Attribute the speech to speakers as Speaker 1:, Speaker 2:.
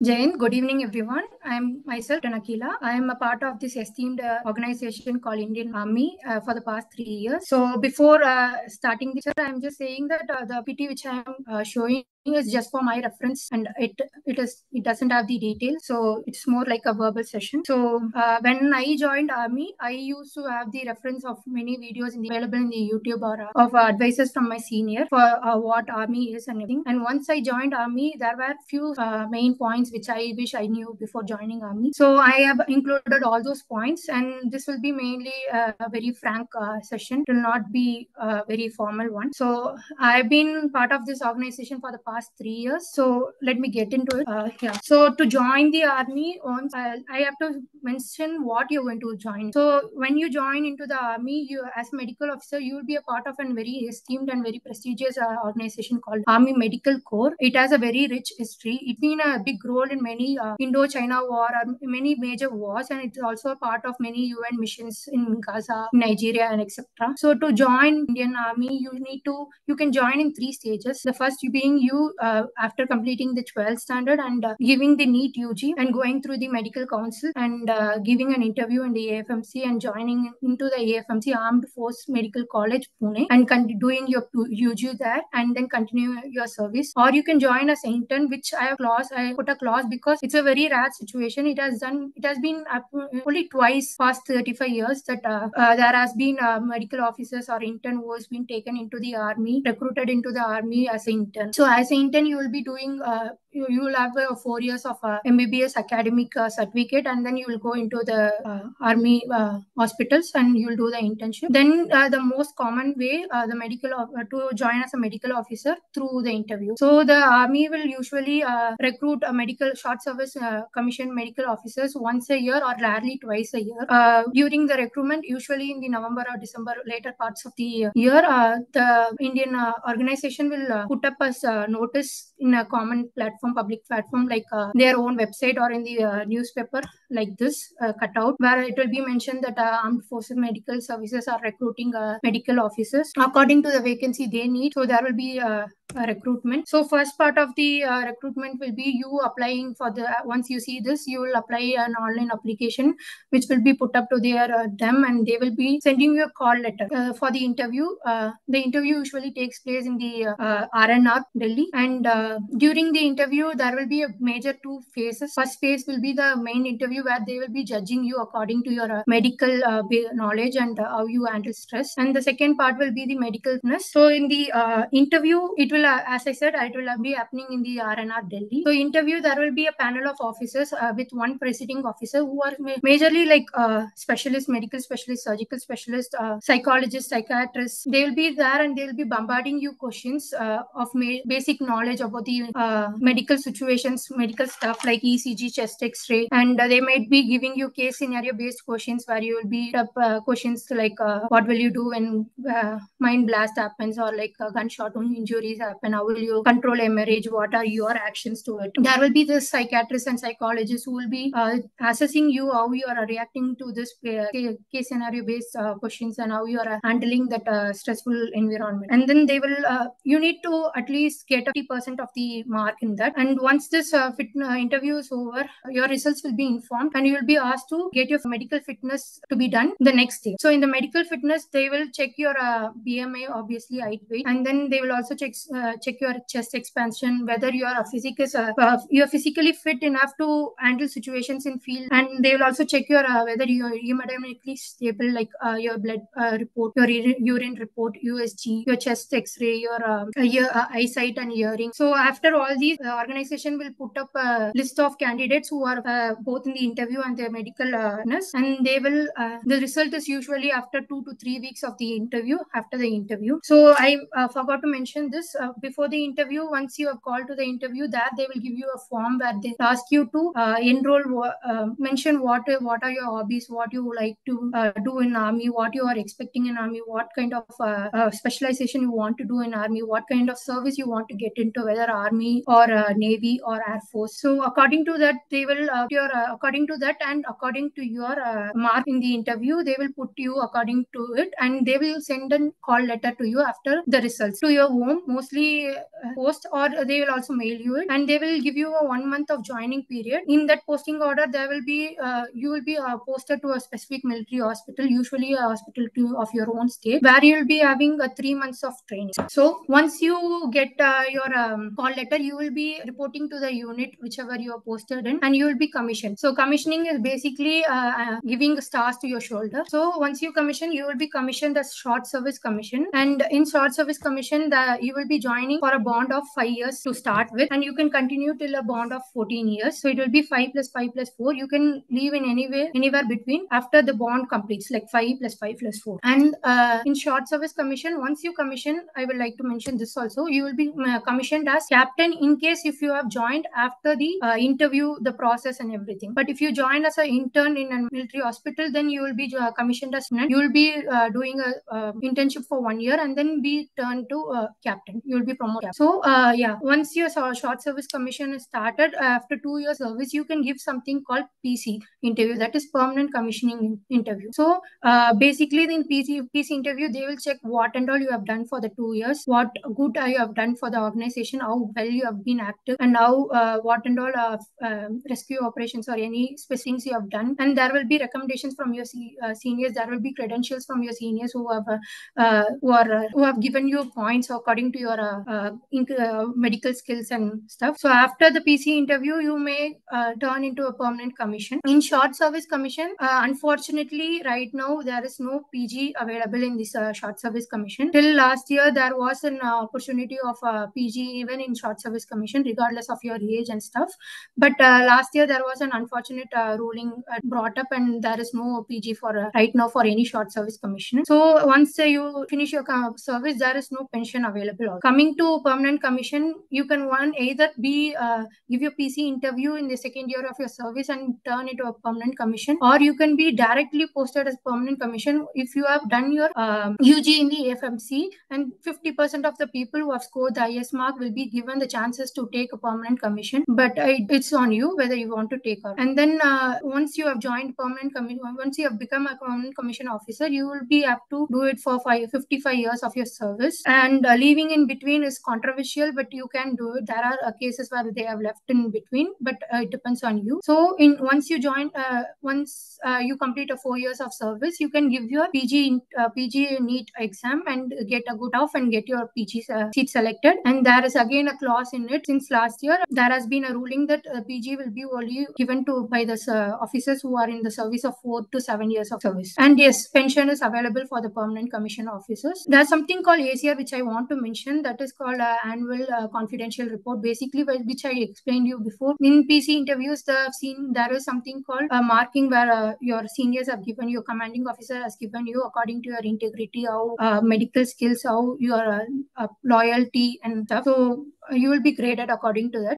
Speaker 1: Jain, good evening, everyone. I'm myself, Tanakila. I am a part of this esteemed uh, organization called Indian Army uh, for the past three years. So, before uh, starting this, I'm just saying that uh, the PT which I'm uh, showing is just for my reference and it it is it doesn't have the details so it's more like a verbal session. So uh, when i joined army i used to have the reference of many videos in the, available in the youtube or uh, of advices from my senior for uh, what army is and everything. And once i joined army there were few uh, main points which i wish i knew before joining army. So i have included all those points and this will be mainly a very frank uh, session. It will not be a very formal one. So i've been part of this organization for the past three years. So let me get into it. Uh, yeah. So to join the army, once I, have to mention what you're going to join. So when you join into the army, you as a medical officer, you will be a part of a very esteemed and very prestigious uh, organization called Army Medical Corps. It has a very rich history. It's been a big role in many uh, Indo-China war or many major wars, and it's also a part of many UN missions in Gaza, Nigeria, and etc. So to join Indian Army, you need to you can join in three stages. The first being you uh, after completing the 12th standard and uh, giving the NEET UG and going through the medical council and uh, giving an interview in the AFMC and joining into the AFMC Armed Force Medical College Pune and con- doing your UG there and then continue your service. Or you can join as intern, which I have clause. I put a clause because it's a very rare situation. It has done. It has been only twice past 35 years that uh, uh, there has been uh, medical officers or intern who has been taken into the army, recruited into the army as an intern. So as an intern you will be doing uh, you, you will have uh, four years of uh, mbbs academic uh, certificate and then you will go into the uh, army uh, hospitals and you will do the internship. Then uh, the most common way the medical to join as a medical officer through the interview. So the army will usually recruit a medical short service commissioned medical officers once a year or rarely twice a year. During the recruitment usually in the november or december later parts of the year the indian organization will put up a notice in a common platform, public platform like uh, their own website or in the uh, newspaper like this uh, cutout, where it will be mentioned that uh, armed forces medical services are recruiting uh, medical officers according to the vacancy they need. So there will be uh, recruitment. So first part of the uh, recruitment will be you applying for the once you see this you will apply an online application which will be put up to their uh, them and they will be sending you a call letter uh, for the interview. Uh, the interview usually takes place in the uh, R&R Delhi and uh, during the interview there will be a major two phases. First phase will be the main interview where they will be judging you according to your medical knowledge and how you handle stress and the second part will be the medicalness. So in the interview it will uh, as I said, it will be happening in the R&R Delhi. So interview, there will be a panel of officers uh, with one presiding officer who are ma- majorly like uh, specialists, medical specialists, surgical specialists, uh, psychologists, psychiatrists. They will be there and they will be bombarding you questions uh, of ma- basic knowledge about the uh, medical situations, medical stuff like ECG, chest X-ray, and they might be giving you case scenario based questions where you will be up questions like what will you do when mine blast happens or like a gunshot injuries happen? How will you control a hemorrhage what are your actions to it? There will be the psychiatrists and psychologists who will be uh, assessing you how you are reacting to this uh, case scenario based uh, questions and how you are handling that uh, stressful environment. And then they will uh, you need to at least get 50% of the mark in that. And once this uh, fit, interview is over your results will be informed and you will be asked to get your medical fitness to be done the next day so in the medical fitness they will check your bmi obviously height weight and then they will also check uh, check your chest expansion, whether you are physical, uh, you are physically fit enough to handle situations in field, and they will also check your uh, whether you are hemodynamically stable, like uh, your blood uh, report, your urine report, USG, your chest X-ray, your, your eyesight and hearing. So after all these, the organization will put up a list of candidates who are both in the interview and their medical nurse, and they will. the result is usually after two to three weeks of the interview. After the interview, so I forgot to mention this uh, before the interview once you are called to the interview that they will give you a form where they ask you to uh, enroll uh, mention what what are your hobbies what you like to uh, do in army what you are expecting in army what kind of uh, uh, specialization you want to do in army what kind of service you want to get into whether army or uh, Navy or Air Force. So according to that, they will uh, your uh, according to that and according to your uh, mark in the interview, they will put you according to it, and they will send a call letter to you after the results to your home, mostly uh, post, or they will also mail you it, and they will give you a one month of joining period. In that posting order, there will be uh, you will be uh, posted to a specific military hospital, usually a hospital to, of your own state, where you will be having a three months of training. So once you get uh, your um, call letter, you will be reporting to the unit whichever you are posted in, and you will be commissioned. So commissioning is basically uh, uh, giving stars to your shoulder. So once you commission, you will be commissioned as short service commission, and in short service commission, the you will be joining for a bond of five years to start with, and you can continue till a bond of 14 years. So it will be five plus five plus four. You can leave in any way, anywhere between after the bond completes, like five plus five plus four. And uh, in short service commission, once you commission, I would like to mention this also. You will be uh, commissioned as captain in case if you have joined after the uh, interview, the process and everything. But if you join as an intern in a military hospital, then you will be uh, commissioned as an. you will be uh, doing a uh, internship for one year and then be turned to uh, captain. You will be promoted. So uh, yeah, once your short service commission is started after two years service, you can give something called PC interview. That is permanent commissioning interview. So uh, basically, in PC PC interview, they will check what and all you have done for the two years, what good you have done for the organization, how well you have been active, and uh, what and all uh, um, rescue operations or any things you have done. And there will be recommendations from your se- uh, seniors. There will be credentials from your seniors who have uh, uh, who are uh, who have given you points according to your uh, inc- medical skills and stuff. So after the PC interview, you may turn into a permanent commission. In short service commission, unfortunately, right now there is no PG available in this short service commission. Till last year, there was an opportunity of PG even in short service commission, regardless of your age and stuff. But last year there was an unfortunate uh, ruling uh, brought up, and there is no PG for uh, right now for any short service commission. So once you finish your service, there is no pension available. Coming to permanent commission, you can one either be give your PC interview in the second year of your service and turn into a permanent commission, or you can be directly posted as permanent commission if you have done your um, UG in the AFMC, and 50% of the people who have scored the IS mark will be given the chances to take a permanent commission. But uh, it's on you whether you want to take or. And then uh, once you have joined permanent commission, once you have become a permanent commission officer, you will be have to do it for five, 55 years of your service. And uh, leaving in between is controversial, but you can do it. There are uh, cases where they have left in between, but uh, it depends on you. So in once you join, uh, once uh, you complete a four years of service, you can give your PG PG NEET exam and get a good off and get your PG seat selected. And there is again a clause in it since last year. There has been a ruling that PG will be only given to by the officers who are in the service of four to seven years of service. And yes, pension is available for the permanent commission officers. There's something called ACR which I want to mention that is called uh, annual uh, confidential report. Basically, which I explained you before in PC interviews, I've seen there is something called marking where uh, your seniors have given you, commanding officer has given you according to your integrity, how uh, medical skills, how your uh, loyalty and stuff. So you will be graded according to that.